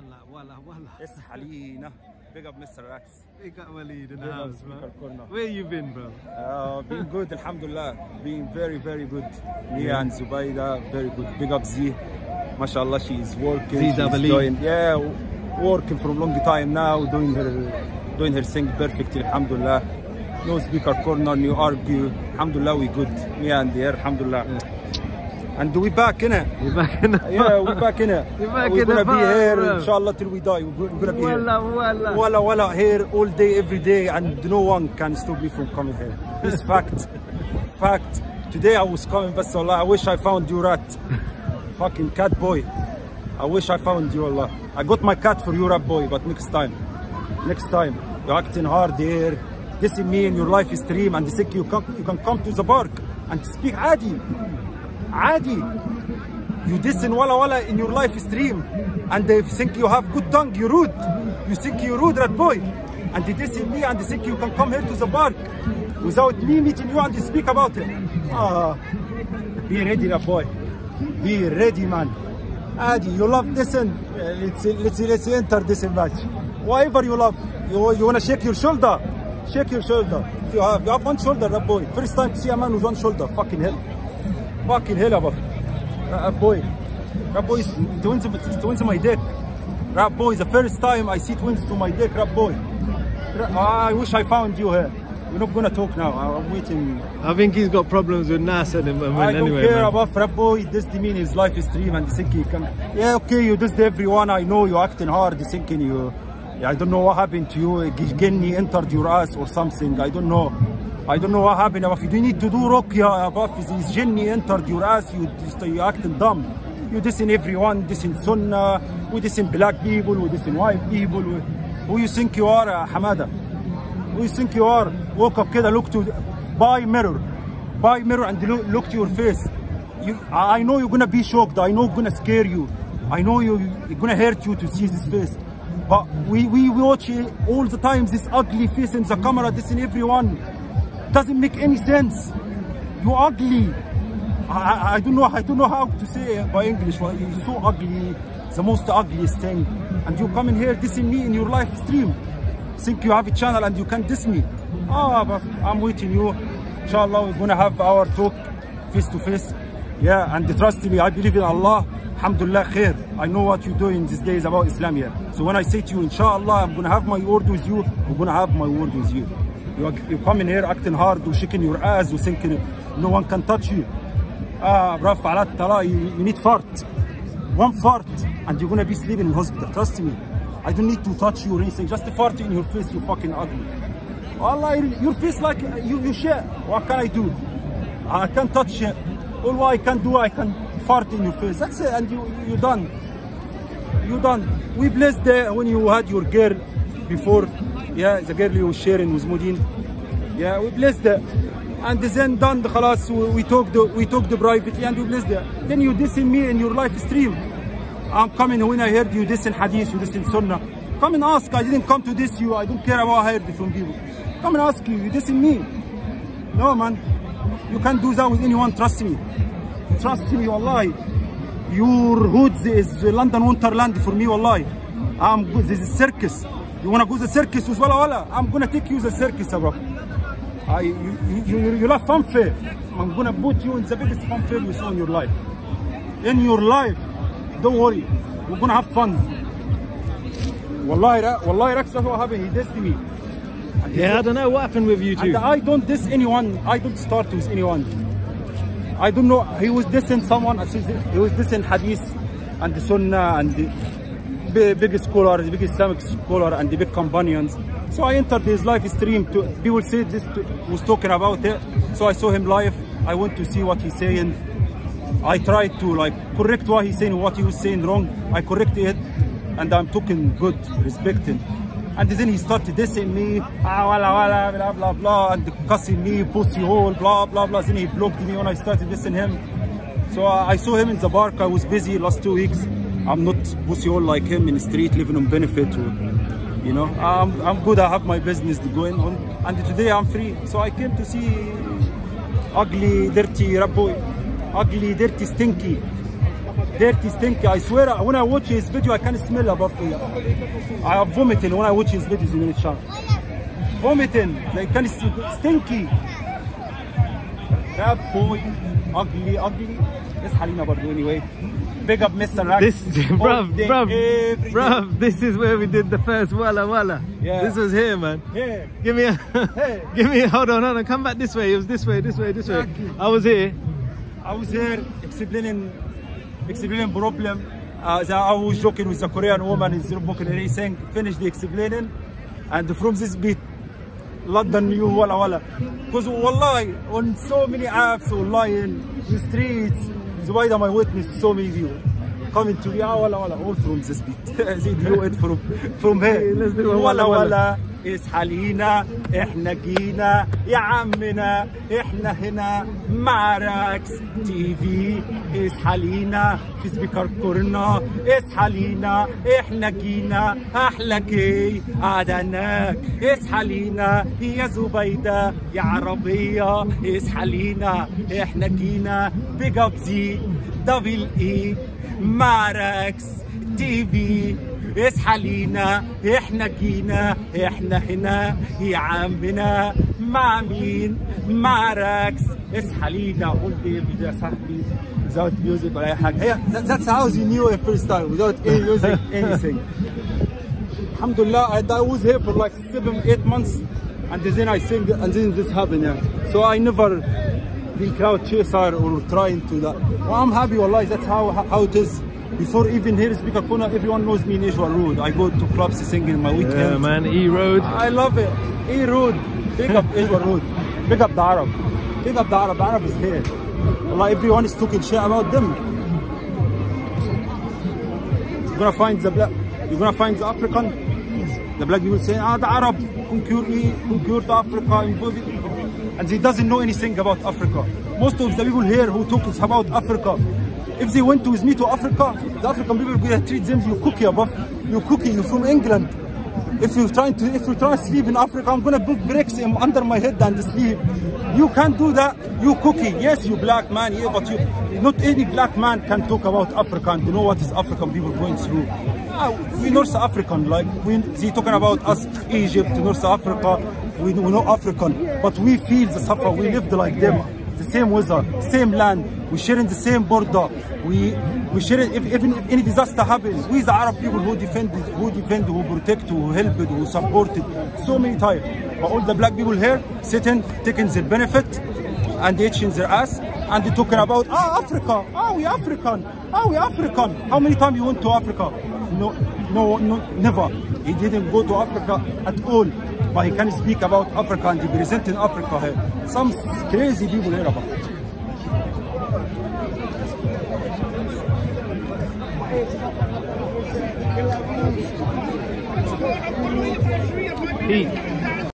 Inshallah, wala, wala. It's Halina. Big up Mr. Rax. Big up Walid in the. Corner. Where you been, bro? Uh, been good, alhamdulillah. Been very, very good. Me and Zubaida, very good. Big up Z. Mashallah, she's working. Z's she's doing, yeah, working for a long time now, doing her doing her thing perfectly, alhamdulillah. No speaker corner, You argue. Alhamdulillah, we good. Me and her, alhamdulillah. And we back, innit? You back in the Yeah, we back, innit? We back We're in gonna be here, inshallah, till we die. We're gonna be here. Walla, walla. Walla walla here all day, every day, and no one can stop me from coming here. It's fact. fact. Today I was coming, but Allah, I wish I found you, rat. Fucking cat boy. I wish I found you, Allah. I got my cat for you, rat boy, but next time. Next time. You're acting hard here. This is me in your life stream, and they think you can, you can come to the park and speak Adi. Adi. You dissing Walla Walla in your live stream and they think you have good tongue, you rude. You think you rude, rat boy. And they dissing me and they think you can come here to the park without me meeting you and speak about it. Ah, be ready, rat boy. Be ready, man. Adi, you love dissing. Uh, let's, let's, let's enter this match. Whatever you love, you, you wanna shake your shoulder? Shake your shoulder. You have, you have one shoulder, rat boy. First time see a man with one shoulder. Fucking hell. Fucking hell, Abba. Rap boy. Rap boy is twins, twins to my dick. Rap boy is the first time I see twins to my dick, rap boy. I wish I found you here. We're not gonna talk now. I'm waiting. I think he's got problems with Nas and him. I don't anyway, care man. about rap boy. This the mean his life is stream and think he can. Yeah, okay, you dissed everyone. I know you acting hard. Thinking you. I don't know what happened to you. Jinni entered your ass or something. I don't know. I don't know what happened. But if you need to do ruqya, if this jinni entered your ass, you, you acting dumb. You dissing everyone, dissing sunnah, we dissing black people, we dissing white people. Who who you think you are, uh, Hamada? Who you think you are? Woke up kid, look to, buy mirror. Buy mirror and look, look to your face. You, I know you're gonna be shocked. I know it's gonna scare you. I know you, it's gonna hurt you to see this face. But we, we watch all the time this ugly face in the camera, this everyone. Doesn't make any sense. You ugly. I, I, don't know I don't know how to say by English. but You're so ugly, the most ugliest thing. And you come in here dissing me in your live stream. Think you have a channel and you can diss me. Ah, but I'm waiting you. Inshallah, we're gonna have our talk face to face. Yeah, and trust me, I believe in Allah. Alhamdulillah, khair. I know what you're doing these days about Islam here. So when I say to you, inshallah, I'm gonna have my word with you. I'm gonna have my word with you. You, are, you come in here acting hard or shaking your ass you thinking no one can touch you. Ah, bravo, you, you need fart. One fart and you're gonna be sleeping in hospital, trust me. I don't need to touch you or anything, just a fart in your face, you fucking ugly. Allah, your face like uh, you, you shit. What can I do? I can't touch you. All what I can do, I can fart in your face. That's it, and you, you, done. You're done. We blessed there when you had your girl before Were sharing with Mudin. Yeah, we blessed that. And then done خلاص we, talked we talked privately and we blessed that. Then you dissing me in your live stream. I'm coming when I heard you dissing hadith, you dissing sunnah. Come and ask. I didn't come to diss you. I don't care about heard from people. Come and ask you. You dissing me. No man. You can't do that with anyone, trust me. Trust me, wallahi. Your hoods is London Wonderland for me, wallahi. I'm. This is circus. You wanna go to the circus with Walla Walla? I'm gonna take you to the circus, bro. Ah, I, you, you, you, you love funfair. I'm gonna put you in the biggest funfair you saw in your life. In your life. Don't worry. We're gonna have fun. Wallahi, wallahi, that's what happened. He dissed me. Yeah, I don't know what happened with you two. and I don't diss anyone. I don't start with anyone. I don't know. He was dissing someone. He was dissing Hadith and the Sunnah and the big, big scholar, the big Islamic scholar and the big companions. So I entered his live stream. To people said this to, was talking about it. So I saw him live. I went to see what he's saying. I tried to like correct what he's saying, what he was saying wrong. I corrected it, and I'm talking good, respecting. And then he started dissing me, ah, wala, wala, blah, blah, blah, and cussing me, pussy hole, blah, blah, blah. Then he blocked me when I started dissing him. So uh, I saw him in the park. I was busy last two weeks. I'm not pussy-all like him in the street, living on benefit. Or, you know, I'm, I'm good. I have my business going on. And today I'm free. So I came to see ugly, dirty rap boy. Ugly, dirty, stinky. dirty, stinky. I swear, when I watch his video, I can smell above here. I am vomiting when I watch his videos in the channel. Vomiting, like of stinky. That boy, ugly, ugly. Let's Halina Bardo anyway. Big up Mr. Rax. This, bruv, day, bruv, bruv, this is where we did the first Walla Walla. Yeah. This was here, man. Yeah. Give me a, Hey. give me a, hold on, hold on, come back this way. It was this way, this way, this way. I was here. I was here explaining, explaining problem. Uh, I was joking with the Korean woman in book and he saying, finish the explaining. And from this beat, London knew wala wala. Because wallahi, on so many apps, wallahi, in the streets, زبيده ماي ويتنس سو مي فيو كومين تو يا ولا ولا اول فروم ذيس بيت زيد يو ات فروم فروم هي ولا ولا اصحى إحنا جينا يا عمنا هنا مع راكس تي في. اصحى لينا في سبيكر كورنا اصحى لينا إحنا جينا. أحلى كي قعدناك اصحى لينا يا زبيدة يا عربية. اصحى لينا إحنا جينا. بيج اب زي دبل اي مع راكس تي في. اصحى لينا إحنا جينا. إحنا هنا يا عمنا. مع مين مع راكس اصحى لينا بدي without music ولا اي حاجه هي that's how you knew it first time without any music anything الحمد لله I, I was here for like 7 8 months and then I sing and then this happened yeah. so I never been crowd chaser or trying to that well, I'm happy والله that's how how it is before even here Speaker Kona, everyone knows me in Edgware Road. I go to clubs sing in my weekend. Yeah, man, E Road. I love it. E Road. Big up Israel Road. Big up the Arab. Big up the Arab. The Arab is here. Allah, everyone is talking shit about them. You're gonna find the black. You're gonna find the African. The black people say, ah, the Arab conquer me, conquer the Africa, it." and he doesn't know anything about Africa. Most of the people here who talk about Africa, if they went with me to Africa, the African people gonna treat them you cookie above, you cookie, you from England. If you're trying to if you're trying to sleep in Africa, I'm gonna put bricks in, under my head and sleep. You can't do that. You cookie. Yes, you black man, yeah, but you not any black man can talk about Africa and know what is African people going through. Ah, we North African, like we they talking about us, Egypt, North Africa. We, we know African, but we feel the suffer. We lived like them the same weather, same land. We sharing the same border. We we share if even if any disaster happens, we the Arab people who defend, who defend, who protect, who help, who supported so many times. But all the black people here sitting, taking their benefit and itching their ass and they're talking about ah Africa, ah we African, ah we African. How many times you went to Africa? No, no, no, never. He didn't go to Africa at all. But he can speak about Africa and representing Africa here. Some crazy people here about it. Peak.